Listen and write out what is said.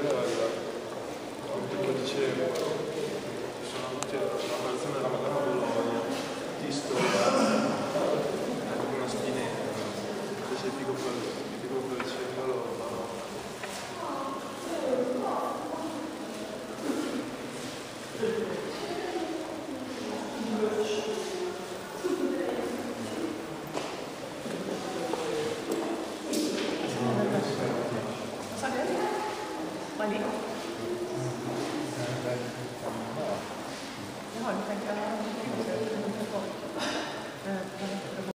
vedere dicevo, ci sono tutti la preparazione della Madonna Bologna, di storia, una spinetta, se sei figo per ぱり。